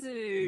Don't.